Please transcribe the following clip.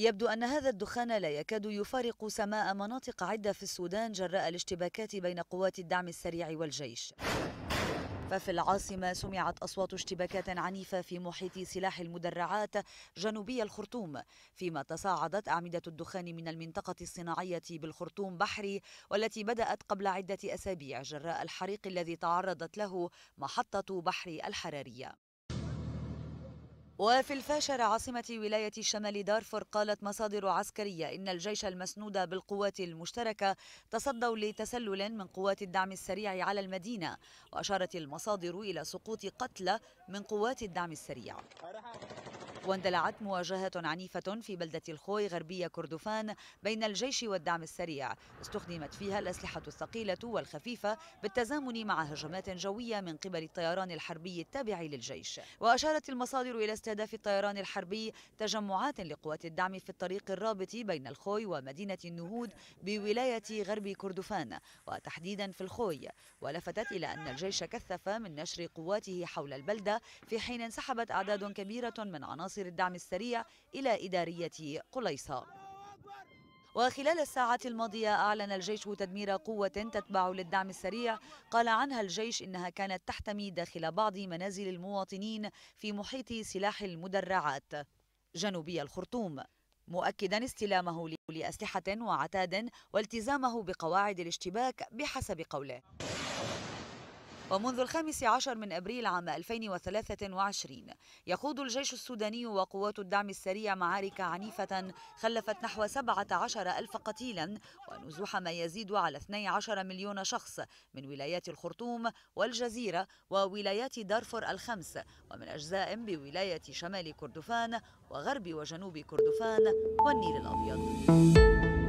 يبدو أن هذا الدخان لا يكاد يفارق سماء مناطق عدة في السودان جراء الاشتباكات بين قوات الدعم السريع والجيش. ففي العاصمة سمعت أصوات اشتباكات عنيفة في محيط سلاح المدرعات جنوبي الخرطوم فيما تصاعدت أعمدة الدخان من المنطقة الصناعية بالخرطوم بحري والتي بدأت قبل عدة أسابيع جراء الحريق الذي تعرضت له محطة بحر الحرارية. وفي الفاشر عاصمة ولاية شمال دارفور قالت مصادر عسكرية إن الجيش المسنود بالقوات المشتركة تصدوا لتسلل من قوات الدعم السريع على المدينة وأشارت المصادر إلى سقوط قتلى من قوات الدعم السريع. واندلعت مواجهة عنيفة في بلدة الخوي غربية كردفان بين الجيش والدعم السريع. استخدمت فيها الأسلحة الثقيلة والخفيفة بالتزامن مع هجمات جوية من قبل الطيران الحربي التابع للجيش. وأشارت المصادر إلى استهداف الطيران الحربي تجمعات لقوات الدعم في الطريق الرابط بين الخوي ومدينة النهود بولاية غرب كردفان. وتحديدا في الخوي. ولفتت إلى أن الجيش كثف من نشر قواته حول البلدة في حين انسحبت أعداد كبيرة من عناصر عناصر الدعم السريع إلى إدارية قليصة. وخلال الساعات الماضية أعلن الجيش تدمير قوة تتبع للدعم السريع. قال عنها الجيش إنها كانت تحتمي داخل بعض منازل المواطنين في محيط سلاح المدرعات. جنوبي الخرطوم. مؤكدا استلامه لأسلحة وعتاد والتزامه بقواعد الاشتباك بحسب قوله. ومنذ الخامس عشر من أبريل عام 2023 يخوض الجيش السوداني وقوات الدعم السريع معارك عنيفة خلفت نحو 17 ألف قتيلا ونزوح ما يزيد على 12 مليون شخص من ولايات الخرطوم والجزيرة وولايات دارفور الخمس ومن أجزاء بولاية شمال كردفان وغرب وجنوب كردفان والنيل الأبيض.